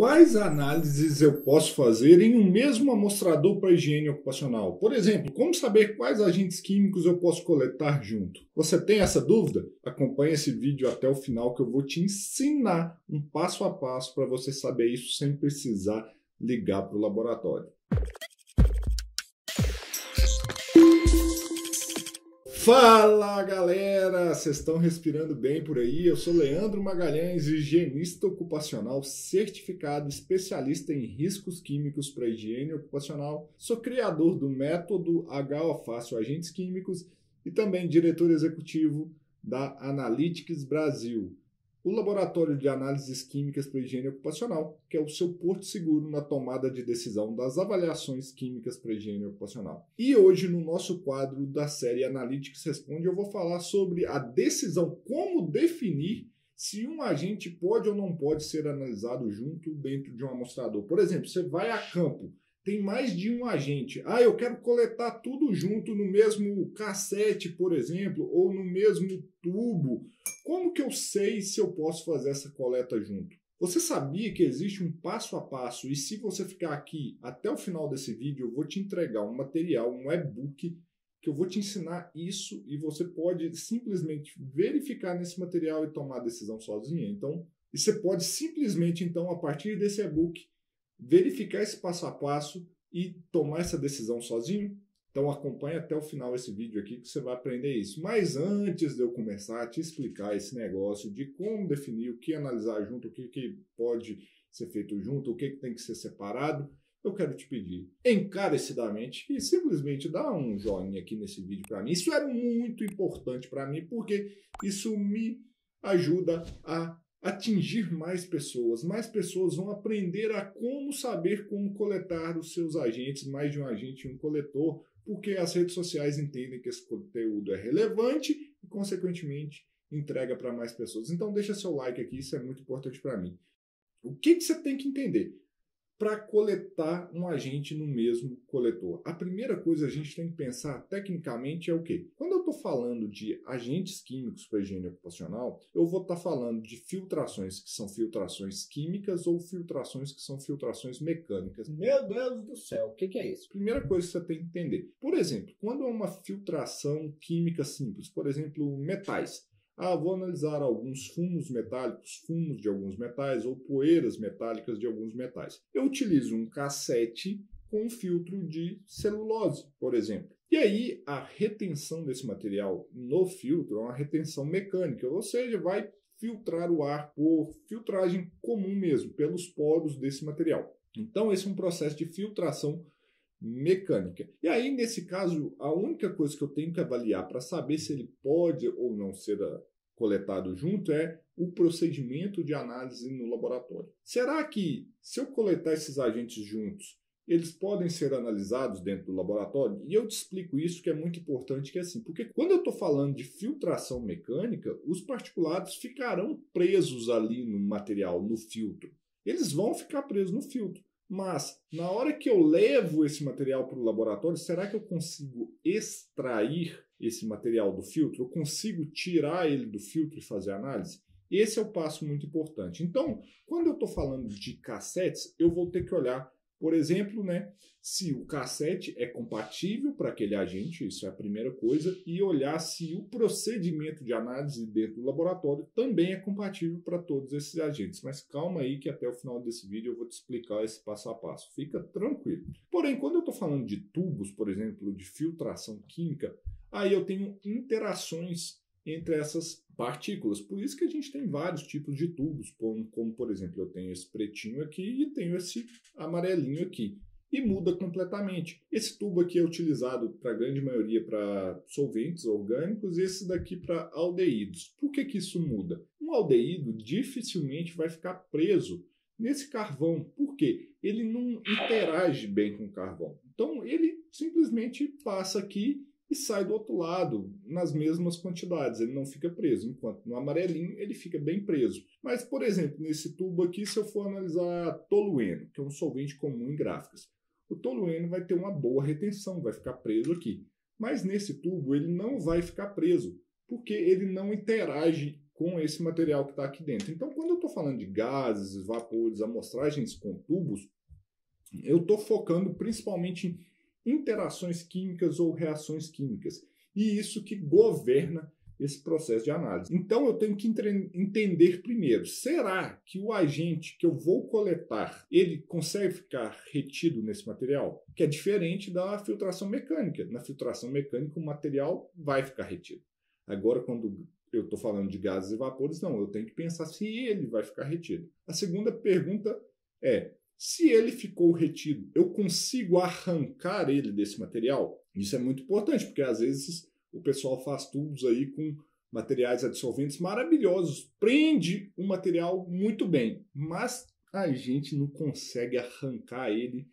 Quais análises eu posso fazer em um mesmo amostrador para higiene ocupacional? Por exemplo, como saber quais agentes químicos eu posso coletar junto? Você tem essa dúvida? Acompanhe esse vídeo até o final que eu vou te ensinar um passo a passo para você saber isso sem precisar ligar para o laboratório. Fala galera, vocês estão respirando bem por aí? Eu sou Leandro Magalhães, higienista ocupacional certificado especialista em riscos químicos para higiene ocupacional. Sou criador do método HO Fácil Agentes Químicos e também diretor executivo da Analytics Brasil, o Laboratório de Análises Químicas para Higiene Ocupacional, que é o seu porto seguro na tomada de decisão das avaliações químicas para higiene ocupacional. E hoje, no nosso quadro da série Analytics Responde, eu vou falar sobre a decisão, como definir se um agente pode ou não pode ser analisado junto dentro de um amostrador. Por exemplo, você vai a campo, tem mais de um agente. Ah, eu quero coletar tudo junto no mesmo cassete, por exemplo, ou no mesmo tubo. Como que eu sei se eu posso fazer essa coleta junto? Você sabia que existe um passo a passo e se você ficar aqui até o final desse vídeo, eu vou te entregar um material, um e-book que eu vou te ensinar isso e você pode simplesmente verificar nesse material e tomar a decisão sozinha. Então, e você pode simplesmente então a partir desse e-book verificar esse passo a passo e tomar essa decisão sozinho? Então acompanhe até o final esse vídeo aqui que você vai aprender isso. Mas antes de eu começar a te explicar esse negócio de como definir o que analisar junto, o que, que pode ser feito junto, o que, que tem que ser separado, eu quero te pedir encarecidamente que simplesmente dá um joinha aqui nesse vídeo para mim. Isso é muito importante para mim porque isso me ajuda a atingir mais pessoas. Mais pessoas vão aprender a como saber como coletar os seus agentes, mais de um agente e um coletor, porque as redes sociais entendem que esse conteúdo é relevante e, consequentemente, entrega para mais pessoas. Então, deixa seu like aqui, isso é muito importante para mim. O que, que você tem que entender? Para coletar um agente no mesmo coletor? A primeira coisa a gente tem que pensar tecnicamente é o quê? Quando eu estou falando de agentes químicos para higiene ocupacional, eu vou estar tá falando de filtrações que são filtrações químicas ou filtrações que são filtrações mecânicas. Meu Deus do céu, o que, que é isso? Primeira coisa que você tem que entender. Por exemplo, quando é uma filtração química simples, por exemplo, metais. Ah, vou analisar alguns fumos metálicos, fumos de alguns metais ou poeiras metálicas de alguns metais. Eu utilizo um cassete com um filtro de celulose, por exemplo. E aí a retenção desse material no filtro é uma retenção mecânica, ou seja, vai filtrar o ar por filtragem comum mesmo, pelos poros desse material. Então esse é um processo de filtração mecânica. E aí, nesse caso, a única coisa que eu tenho que avaliar para saber se ele pode ou não ser ah, coletado junto é o procedimento de análise no laboratório. Será que, se eu coletar esses agentes juntos, eles podem ser analisados dentro do laboratório? E eu te explico isso que é muito importante, que é assim, porque quando eu estou falando de filtração mecânica, os particulados ficarão presos ali no material, no filtro. Eles vão ficar presos no filtro. Mas, na hora que eu levo esse material para o laboratório, será que eu consigo extrair esse material do filtro? Eu consigo tirar ele do filtro e fazer análise? Esse é o passo muito importante. Então, quando eu estou falando de cassetes, eu vou ter que olhar por exemplo, né, se o cassete é compatível para aquele agente, isso é a primeira coisa, e olhar se o procedimento de análise dentro do laboratório também é compatível para todos esses agentes. Mas calma aí que até o final desse vídeo eu vou te explicar esse passo a passo. Fica tranquilo. Porém, quando eu estou falando de tubos, por exemplo, de filtração química, aí eu tenho interações entre essas partículas. Por isso que a gente tem vários tipos de tubos, como, como por exemplo, eu tenho esse pretinho aqui e tenho esse amarelinho aqui. E muda completamente. Esse tubo aqui é utilizado para grande maioria para solventes orgânicos e esse daqui para aldeídos. Por que, que isso muda? Um aldeído dificilmente vai ficar preso nesse carvão. Por quê? Ele não interage bem com o carvão. Então ele simplesmente passa aqui e sai do outro lado nas mesmas quantidades, ele não fica preso, enquanto no amarelinho ele fica bem preso. Mas, por exemplo, nesse tubo aqui, se eu for analisar tolueno, que é um solvente comum em gráficas, o tolueno vai ter uma boa retenção, vai ficar preso aqui. Mas nesse tubo ele não vai ficar preso, porque ele não interage com esse material que está aqui dentro. Então, quando eu estou falando de gases, vapores, amostragens com tubos, eu estou focando principalmente em interações químicas ou reações químicas. E isso que governa esse processo de análise. Então eu tenho que entender primeiro, será que o agente que eu vou coletar, ele consegue ficar retido nesse material? Que é diferente da filtração mecânica. Na filtração mecânica o material vai ficar retido. Agora quando eu estou falando de gases e vapores, não, eu tenho que pensar se ele vai ficar retido. A segunda pergunta é, se ele ficou retido, eu consigo arrancar ele desse material? Isso é muito importante, porque às vezes o pessoal faz tubos aí com materiais adsorventes maravilhosos, prende o material muito bem, mas a gente não consegue arrancar ele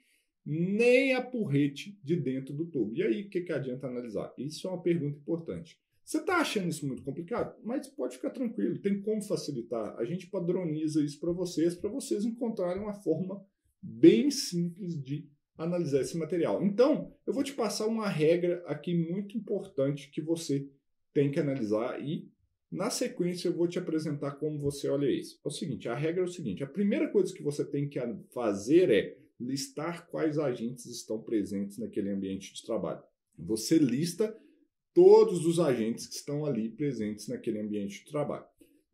nem a porrete de dentro do tubo. E aí, o que, que adianta analisar? Isso é uma pergunta importante. Você está achando isso muito complicado? Mas pode ficar tranquilo, tem como facilitar. A gente padroniza isso para vocês, para vocês encontrarem uma forma bem simples de analisar esse material. Então, eu vou te passar uma regra aqui muito importante que você tem que analisar e na sequência eu vou te apresentar como você olha isso. É o seguinte, a regra é o seguinte, a primeira coisa que você tem que fazer é listar quais agentes estão presentes naquele ambiente de trabalho. Você lista todos os agentes que estão ali presentes naquele ambiente de trabalho.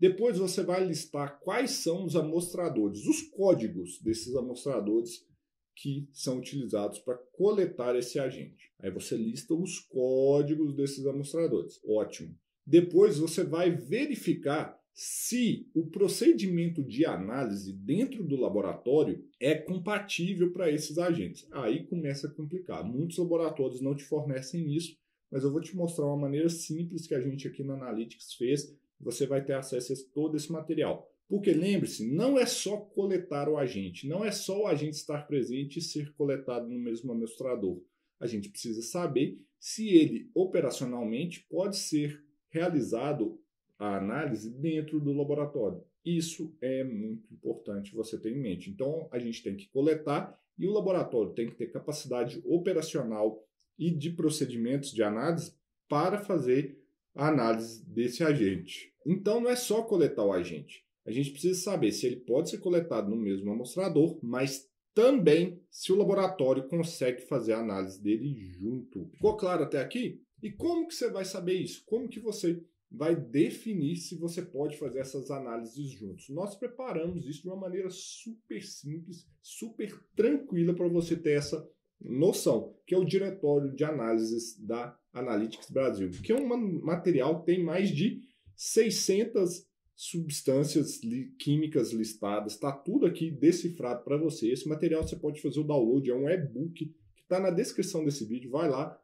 Depois você vai listar quais são os amostradores, os códigos desses amostradores que são utilizados para coletar esse agente. Aí você lista os códigos desses amostradores. Ótimo. Depois você vai verificar se o procedimento de análise dentro do laboratório é compatível para esses agentes. Aí começa a complicar. Muitos laboratórios não te fornecem isso, mas eu vou te mostrar uma maneira simples que a gente aqui na Analytics fez. Você vai ter acesso a todo esse material. Porque lembre-se, não é só coletar o agente, não é só o agente estar presente e ser coletado no mesmo amostrador. A gente precisa saber se ele operacionalmente pode ser realizado a análise dentro do laboratório. Isso é muito importante você ter em mente. Então, a gente tem que coletar e o laboratório tem que ter capacidade operacional e de procedimentos de análise para fazer a análise desse agente. Então, não é só coletar o agente a gente precisa saber se ele pode ser coletado no mesmo amostrador, mas também se o laboratório consegue fazer a análise dele junto. Ficou claro até aqui? E como que você vai saber isso? Como que você vai definir se você pode fazer essas análises juntos? Nós preparamos isso de uma maneira super simples, super tranquila para você ter essa noção, que é o Diretório de Análises da Analytics Brasil, que é um material que tem mais de 600 substâncias li químicas listadas, está tudo aqui decifrado para você. Esse material você pode fazer o download, é um e-book que está na descrição desse vídeo. Vai lá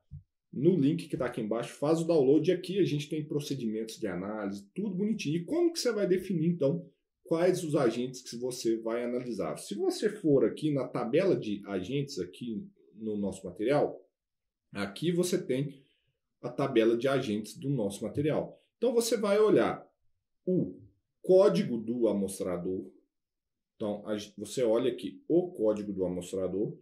no link que está aqui embaixo, faz o download e aqui a gente tem procedimentos de análise, tudo bonitinho. E como que você vai definir então quais os agentes que você vai analisar? Se você for aqui na tabela de agentes aqui no nosso material, aqui você tem a tabela de agentes do nosso material. Então você vai olhar o código do amostrador. Então, você olha aqui o código do amostrador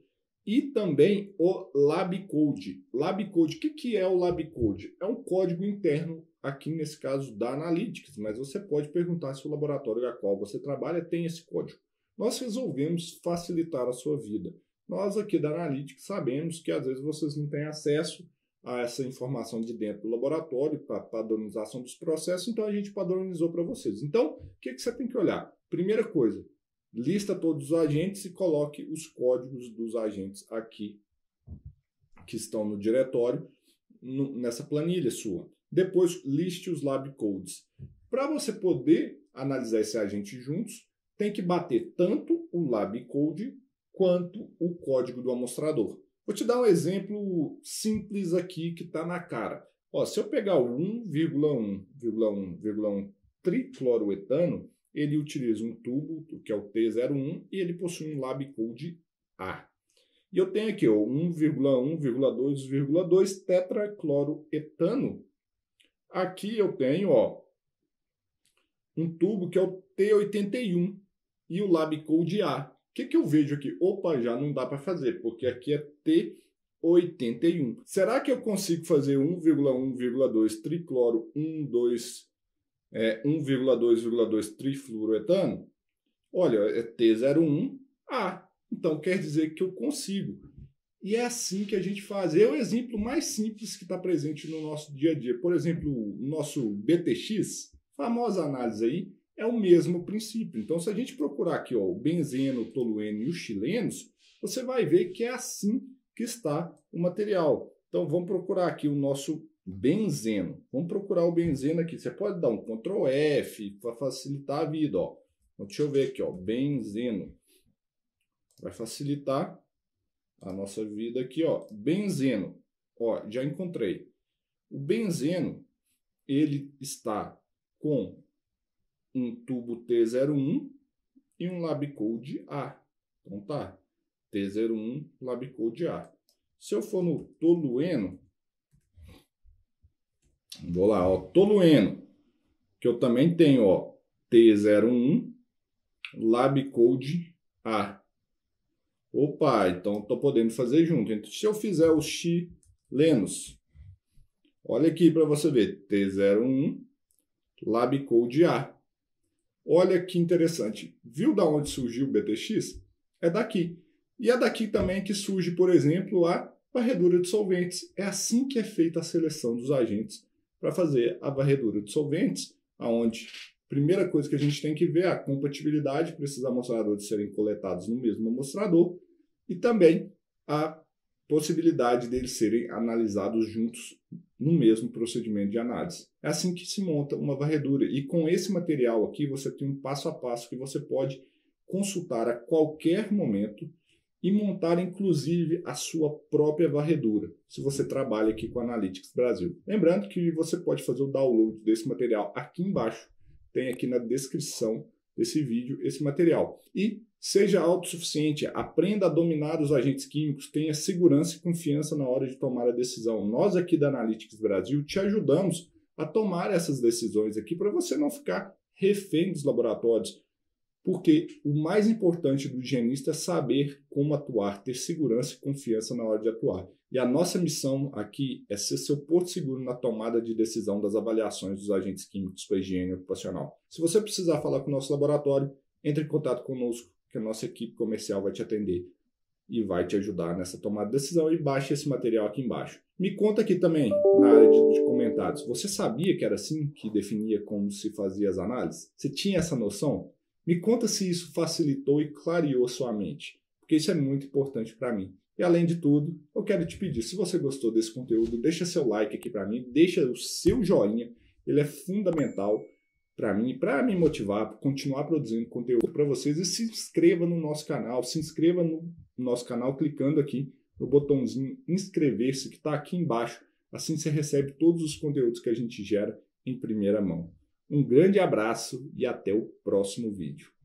e também o labcode. Labcode, o que, que é o labcode? É um código interno, aqui nesse caso da Analytics, mas você pode perguntar se o laboratório a qual você trabalha tem esse código. Nós resolvemos facilitar a sua vida. Nós aqui da Analytics sabemos que às vezes vocês não têm acesso a essa informação de dentro do laboratório para padronização dos processos, então a gente padronizou para vocês. Então, o que, que você tem que olhar? Primeira coisa, lista todos os agentes e coloque os códigos dos agentes aqui que estão no diretório nessa planilha sua. Depois, liste os lab codes. Para você poder analisar esse agente juntos, tem que bater tanto o lab code quanto o código do amostrador. Vou te dar um exemplo simples aqui que está na cara. Ó, se eu pegar o 1,1,1,1 tricloroetano, ele utiliza um tubo, que é o T01, e ele possui um lab code A. E eu tenho aqui o 1,1,2,2 tetracloroetano. Aqui eu tenho ó, um tubo que é o T81 e o lab code A que, que eu vejo aqui? Opa, já não dá para fazer, porque aqui é T81. Será que eu consigo fazer 1,1,2 tricloro 1,2 é 1,2,2 trifluoroetano, olha, é T01A. Então quer dizer que eu consigo. E é assim que a gente faz. É o exemplo mais simples que está presente no nosso dia a dia. Por exemplo, o nosso BTX, famosa análise aí, é o mesmo princípio. Então, se a gente procurar aqui ó, o benzeno, o tolueno e os chilenos, você vai ver que é assim que está o material. Então, vamos procurar aqui o nosso benzeno. Vamos procurar o benzeno aqui. Você pode dar um Ctrl F para facilitar a vida. Ó. Então, deixa eu ver aqui, ó, benzeno. Vai facilitar a nossa vida aqui, ó. Benzeno. Ó, já encontrei. O benzeno, ele está com um tubo T01 e um labcode A. Então tá, T01, labcode A. Se eu for no tolueno, vou lá, ó, tolueno, que eu também tenho, ó, T01, labcode A. Opa, então estou podendo fazer junto. Então, se eu fizer os chilenos, olha aqui para você ver, T01, labcode A. Olha que interessante. Viu da onde surgiu o BTX? É daqui. E é daqui também que surge, por exemplo, a varredura de solventes. É assim que é feita a seleção dos agentes para fazer a varredura de solventes, aonde primeira coisa que a gente tem que ver é a compatibilidade para esses amostradores serem coletados no mesmo amostrador e também a possibilidade deles serem analisados juntos no mesmo procedimento de análise. É assim que se monta uma varredura. E com esse material aqui, você tem um passo a passo que você pode consultar a qualquer momento e montar, inclusive, a sua própria varredura, se você trabalha aqui com Analytics Brasil. Lembrando que você pode fazer o download desse material aqui embaixo, tem aqui na descrição desse vídeo esse material. E Seja autossuficiente, aprenda a dominar os agentes químicos, tenha segurança e confiança na hora de tomar a decisão. Nós aqui da Analytics Brasil te ajudamos a tomar essas decisões aqui para você não ficar refém dos laboratórios. Porque o mais importante do higienista é saber como atuar, ter segurança e confiança na hora de atuar. E a nossa missão aqui é ser seu porto seguro na tomada de decisão das avaliações dos agentes químicos para higiene ocupacional. Se você precisar falar com o nosso laboratório, entre em contato conosco que a nossa equipe comercial vai te atender e vai te ajudar nessa tomada de decisão e baixe esse material aqui embaixo. Me conta aqui também, na área de, de, comentários, você sabia que era assim que definia como se fazia as análises? Você tinha essa noção? Me conta se isso facilitou e clareou sua mente, porque isso é muito importante para mim. E além de tudo, eu quero te pedir, se você gostou desse conteúdo, deixa seu like aqui para mim, deixa o seu joinha, ele é fundamental para mim, para me motivar, para continuar produzindo conteúdo para vocês. E se inscreva no nosso canal, se inscreva no nosso canal clicando aqui no botãozinho inscrever-se que está aqui embaixo. Assim você recebe todos os conteúdos que a gente gera em primeira mão. Um grande abraço e até o próximo vídeo.